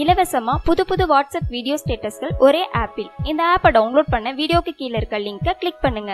இலவசமா புது புது வாட்ஸ்அப் வீடியோ ஸ்டேட்டஸ்கள் ஒரே ஆப்பில். இந்த ஆப்பை டவுன்லோட் பண்ண வீடியோக்கு கீழே இருக்க லிங்கை கிளிக் பண்ணுங்க.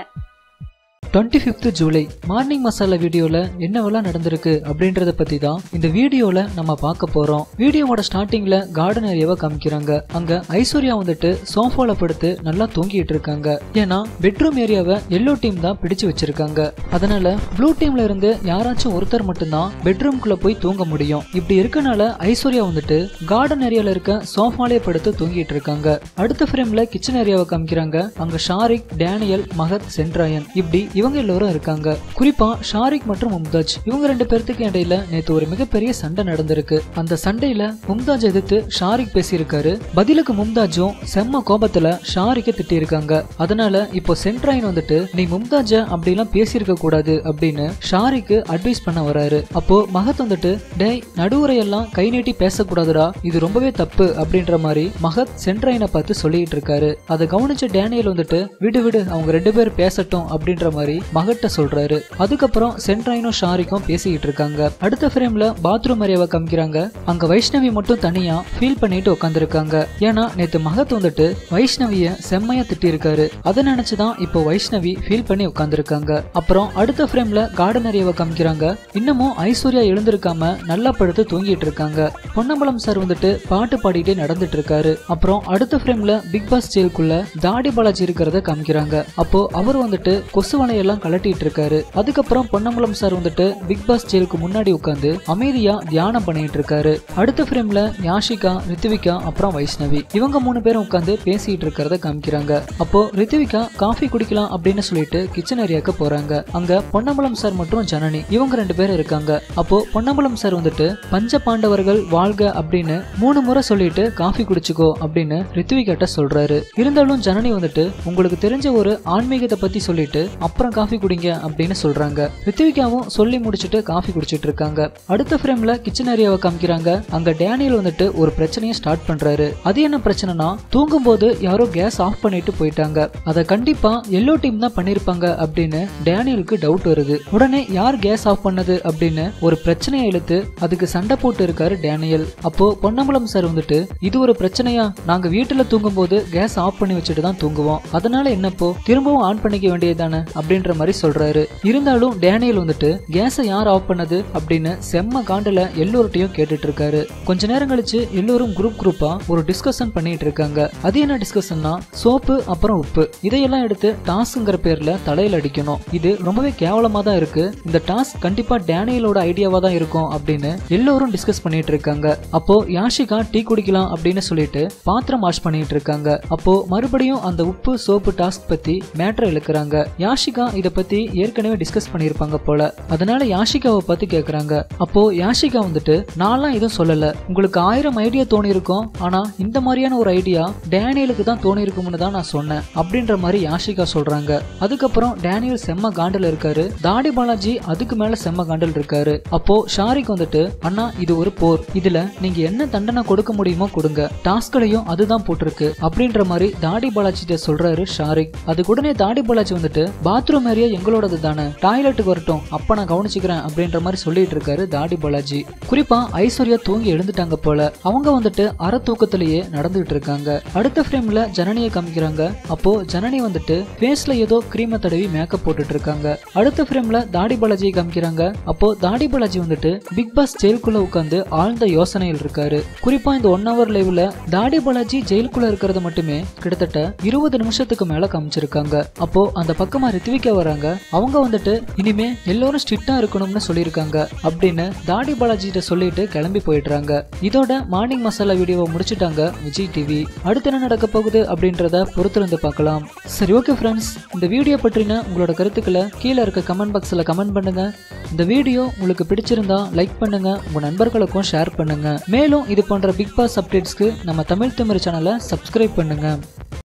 Twenty fifth July morning masala வீடியோவில் என்னவெல்லாம் நடந்திருக்கு அப்படின்றத பற்றி தான் இந்த வீடியோவில் நம்ம பார்க்க போகிறோம் வீடியோவோட ஸ்டார்டிங்கில் கார்டன் ஏரியாவை காமிக்கிறாங்க. அங்கே ஐஸ்வர்யா வந்துட்டு சோஃபாவில் படுத்து நல்லா தூங்கிட்டு இருக்காங்க. ஏன்னா பெட்ரூம் ஏரியாவை எல்லோ டீம் தான் பிடிச்சு வச்சிருக்காங்க. அதனால ப்ளூ டீம்ல இருந்து யாராச்சும் ஒருத்தர் மட்டும்தான் பெட்ரூம்குள்ள போய் தூங்க முடியும். இப்படி இருக்கனால ஐஸ்வர்யா வந்துட்டு கார்டன் ஏரியாவில் இருக்க சோஃபாலே படுத்து தூங்கிட்டு இருக்காங்க. அடுத்த ஃப்ரேம்ல கிச்சன் ஏரியாவை காமிக்கிறாங்க. அங்க ஷாரிக் டேனியல் மகத் சென்ட்ராயன். இப்படி இவங்க எல்லோரும் இருக்காங்க. குறிப்பா ஷாரிக் மற்றும் மும்தாஜ். இவங்க ரெண்டு பேர்த்துக்கு இடையில நேத்து ஒரு மிகப்பெரிய சண்டை நடந்திருக்கு. அந்த சண்டையில மும்தாஜ் எதிர்த்து ஷாரிக் பேசியிருக்காரு. பதிலுக்கு மும்தாஜும் செம்ம கோபத்துல ஷாரிக்க திட்டியிருக்காங்க. அதனால இப்போ சென்ட்ராயின் வந்துட்டு நீ மும்தாஜ அப்படிலாம் பேசியிருக்க கூடாது அப்படின்னு ஷாரிக்கு அட்வைஸ் பண்ண வராரு. அப்போ மகத் வந்துட்டு டேய் நடுவுரையெல்லாம் கை நீட்டி பேசக்கூடாதுடா. இது ரொம்பவே தப்பு அப்படின்ற மாதிரி மகத் சென்ட்ராயினை பார்த்து சொல்லிட்டு இருக்காரு. அதை கவனிச்ச டேனியல் வந்துட்டு விடு விடு அவங்க ரெண்டு பேர் பேசட்டும் அப்படின்ற மாதிரி மகட்ட சொல்றாரு. அதுக்கப்புறம் சென்ட்ராயனும் ஷாரிக்கும் பேசிக்கிட்டு இருக்காங்க. அடுத்த ஃப்ரேம்ல பாத்ரூம் ஏரியாவை காமிக்கிறாங்க. அங்க வைஷ்ணவி மட்டும் தனியா ஃபீல் பண்ணிட்டு உட்காந்துருக்காங்க ஏன்னா நேத்து மகத் வந்துட்டு வைஷ்ணவிய செம்மையா திட்டிருக்காரு. அதை நினைச்சுதான் இப்போ வைஷ்ணவி ஃபீல் பண்ணி உட்காந்துருக்காங்க அப்புறம் அடுத்த ஃப்ரேம்ல கார்டன் ஏரியாவை காமிக்கிறாங்க. இன்னமும் ஐஸ்வர்யா எழுந்திருக்காம நல்லா படுத்து தூங்கிட்டு இருக்காங்க. பொன்னம்பலம் சார் வந்துட்டு பாட்டு பாடிட்டே நடந்துட்டு இருக்காரு. அப்புறம் அடுத்த ஃப்ரேம்ல பிக் பாஸ் ஜெயிலுக்குள்ள தாடி பாலாஜி இருக்கிறத காமிக்கிறாங்க. அப்போ அவர் வந்துட்டு கொசு எல்லாம் கலட்டிட்டு இருக்காரு. அதுக்கப்புறம் பொன்னம்பலம் சார் வந்துட்டு பிக் பாஸ் ஜெயிலுக்கு முன்னாடி உட்காந்து அமைதியா தியானம் பண்ணிட்டு இருக்காரு. அடுத்த ஃப்ரேம்ல யாஷிகா ரித்விகா அப்புறம் வைஷ்ணவி. இவங்க மூணு பேரும் உட்காந்து பேசிட்டு இருக்கிறத காமிக்கிறாங்க. அப்போ ரித்விகா காஃபி குடிக்கலாம் அப்படின்னு சொல்லிட்டு கிச்சன் ஏரியாக்கு போறாங்க. அங்க பொன்னம்பலம் சார் மற்றும் ஜனனி இவங்க ரெண்டு பேரும் இருக்காங்க. அப்போ பொன்னம்பலம் சார் வந்துட்டு பஞ்ச பாண்டவர்கள் வாழ்க அப்படின்னு மூணு முறை சொல்லிட்டு காஃபி குடிச்சுக்கோ அப்படின்னு ரித்விகாட்ட சொல்றாரு. இருந்தாலும் ஜனனி வந்துட்டு உங்களுக்கு தெரிஞ்ச ஒரு ஆன்மீகத்தை பத்தி சொல்லிட்டு அப்புறம் காஃபி குடிங்க அப்படின்னு சொல்றாங்க. ரித்விகாவும் சொல்லி முடிச்சுட்டு காஃபி குடிச்சிட்டு இருக்காங்க. அடுத்த ஃப்ரேம்ல கிச்சன் ஏரியாவை காமிக்கிறாங்க. அங்க டேனியல் வந்துட்டு ஒரு பிரச்சனையை ஸ்டார்ட் பண்றாரு. அது என்ன பிரச்சனைனா தூங்கும் போது யாரோ கேஸ் ஆஃப் பண்ணிட்டு போயிட்டாங்க. அதை கண்டிப்பா எல்லோ டீம் தான் பண்ணிருப்பாங்க அப்படின்னு டேனியலுக்கு டவுட் வருது. உடனே யார் கேஸ் ஆஃப் பண்ணது அப்படின்னு ஒரு பிரச்சனையை இழுத்து அதுக்கு சண்டை போட்டு இருக்காரு டேனியல். அப்போ பொன்னம்பலம் சார் வந்துட்டு இது ஒரு பிரச்சனையா? நாங்க வீட்டுல தூங்கும் போது கேஸ் ஆஃப் பண்ணி வச்சுட்டு தான் தூங்குவோம். அதனால என்னப்போ? திரும்பவும் ஆன் பண்ணிக்க வேண்டியதுதானே அப்படின்ற மாதிரி சொல்றாரு. இருந்தாலும் டேனியல் வந்துட்டு கேஸை யார் ஆஃப் பண்ணது அப்படின்னு செம்ம காண்டுல எல்லோர்ட்டையும் கேட்டுட்டு இருக்காரு கொஞ்ச நேரம் கழிச்சு எல்லோரும் குரூப் குரூப்பா ஒரு டிஸ்கஷன் பண்ணிட்டு இருக்காங்க அது என்ன டிஸ்கஷன்னா சோப்பு அப்புறம் உப்பு. இதையெல்லாம் எடுத்து டாஸ்ங்கிற பேர்ல தலையில அடிக்கணும். இது ரொம்பவே கேவலமா தான் இருக்கு. இந்த டாஸ்க் கண்டிப்பா டேனியலோட ஐடியாவா தான் இருக்கும் அப்படின்னு எல்லோரும் டிஸ்கஸ் பண்ணிட்டு இருக்காங்க அப்போ யாஷிகா டீ குடிக்கலாம் அப்படின்னு சொல்லிட்டு பாத்திரம் வாஷ் பண்ணிட்டு இருக்காங்க அப்போ மறுபடியும் அந்த உப்பு சோப்பு டாஸ்க் பத்தி மேட்டர் இழுக்கிறாங்க. யாஷிகா இதை பத்தி ஏற்கனவே டிஸ்கஸ் பண்ணியிருப்பாங்க போல. அதனால யாஷிகாவை பார்த்து கேட்குறாங்க அப்போ யாஷிகா வந்துட்டு நான்லாம் எதுவும் சொல்லல. உங்களுக்கு ஆயிரம் ஐடியா தோணி இருக்கும் ஆனா இந்த மாதிரியான ஒரு ஐடியா டேனியலுக்கு தான் தோணிருக்கும்னு தான் நான் சொன்னேன். அப்படின்ற மாதிரி யாஷிகா சொல்றாங்க. அதுக்கப்புறம் டேனியல் செம்ம காண்டில் இருக்காரு. தாடி பாலாஜி அதுக்கு மேல செம்ம காண்டில் இருக்காரு. அப்போ ஷாரிக் வந்துட்டு அண்ணா இது ஒரு போர். இதுல நீங்க என்ன தண்டனை கொடுக்க முடியுமோ கொடுங்க. டாஸ்களையும் அதுதான் போட்டிருக்கு. அப்படின்ற மாதிரி தாடி பாலாஜி சொல்றாரு ஷாரிக். அதுக்கு உடனே தாடி பாலாஜி வந்துட்டு பாத்ரூம் ஏரியா எங்களோடது தானே டாய்லெட்டுக்கு வரட்டும். அப்ப நான் கவனிச்சுக்கிறேன் அப்படின்ற மாதிரி சொல்லிட்டு இருக்காரு தாடி பாலாஜி. குறிப்பா ஐஸ்வர்யா தூங்கி எழுந்துட்டாங்க போல. அவங்க வந்துட்டு அற தூக்கத்திலேயே நடந்துட்டு இருக்காங்க. அடுத்த ஃப்ரேம்ல ஜனனியை காமிக்கிறாங்க. அப்போ ஜனனி வந்துட்டு ஃபேஸ்ல ஏதோ கிரீமை தடவி மேக்கப் போட்டுட்டு இருக்காங்க. அடுத்த ஃப்ரேம்ல தாடி பாலாஜியை காமிக்கிறாங்க. அப்போ தாடி பாலாஜி வந்துட்டு பிக் பாஸ் ஜெயிலுக்குள்ள உட்காந்து ஆழ்ந்த யோசனையில் இருக்காரு. குறிப்பா இந்த ஒன் ஹவர் லைவ்ல தாடி பாலாஜி ஜெயிலுக்குள்ள இருக்கிறது மட்டுமே கிட்டத்தட்ட இருபது நிமிஷத்துக்கு மேல காமிச்சிருக்காங்க. அப்போ அந்த பக்கமா ரித்விகா வராங்க. அவங்க வந்துட்டு இனிமே எல்லாரும் ஸ்ட்ரிக்டா இருக்கணும்னு சொல்லியிருக்காங்க. அப்படின்னு தாடி பாலாஜி கிட்ட சொல்லிட்டு கிளம்பி போயிடுறாங்க. இதோட மார்னிங் மசாலா வீடியோவை முடிச்சிட்டாங்க விஜய் டிவி அடுத்து என்ன நடக்க போகுது அப்படின்றத பொறுத்திருந்து பார்க்கலாம். சரி ஓகே ஃப்ரெண்ட்ஸ் இந்த வீடியோ பற்றின உங்களோட கருத்துக்களை கீழே இருக்க கமெண்ட் பாக்ஸில் கமெண்ட் பண்ணுங்க. இந்த வீடியோ உங்களுக்கு பிடிச்சிருந்தா லைக் பண்ணுங்க. உங்க நண்பர்களுக்கும் ஷேர் பண்ணுங்க. மேலும் இது போன்ற பிக் பாஸ் அப்டேட்ஸ்க்கு நம்ம தமிழ் தமிழ் சேனலை சப்ஸ்கிரைப் பண்ணுங்க.